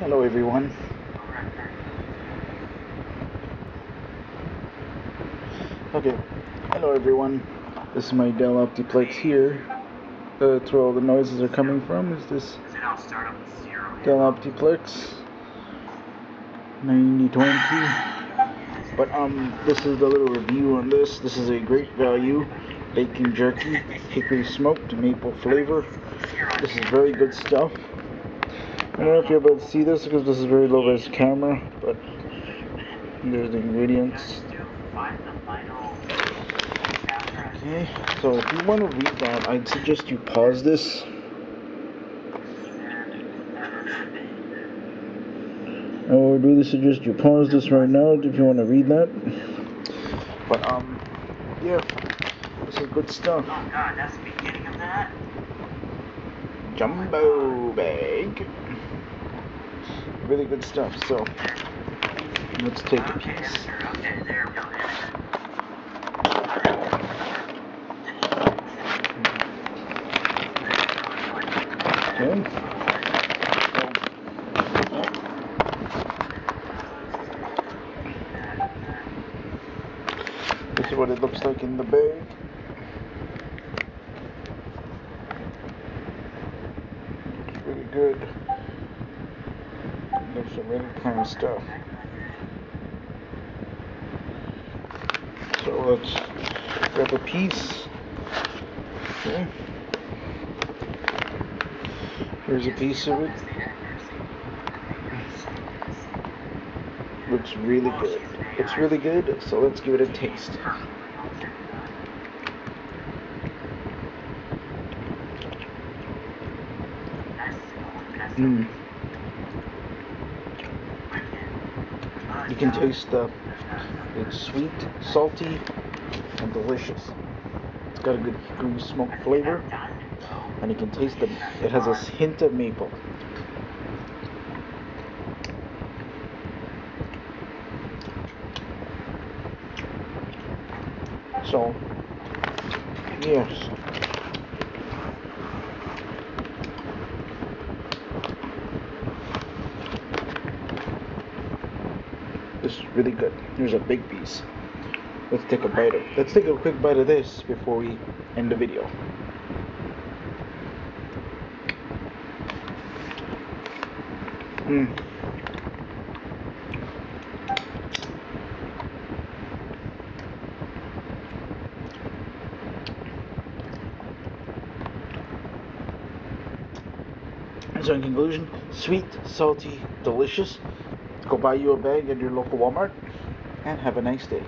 Hello everyone. Okay, hello everyone. This is my Dell Optiplex here. That's where all the noises are coming from. Is this Dell Optiplex 9020? But um, this is the little review on this. This is a great value bacon jerky, hickory smoked, maple flavor. This is very good stuff. I don't know if you're able to see this because this is very low res camera, but there's the ingredients. Okay, so if you want to read that, I'd suggest you pause this. I would really suggest you pause this right now if you want to read that. But um, yeah, this is good stuff. Oh god, that's the beginning of that? Jumbo bag. Really good stuff. So let's take a piece. sure, okay, there we go. Okay. This is what it looks like in the bag. It's really good. There's some really stuff. So let's grab a piece. Okay. Here's a piece of it. Looks really good. Looks really good, so let's give it a taste. Mm. You can taste the it's sweet, salty, and delicious. It's got a good hickory smoke flavor, and you can taste the it has a hint of maple. So, yes. Is really good. Here's a big piece. Let's take a bite of let's take a quick bite of this before we end the video. Mm. So in conclusion, sweet, salty, delicious. Go buy you a bag at your local Walmart and have a nice day.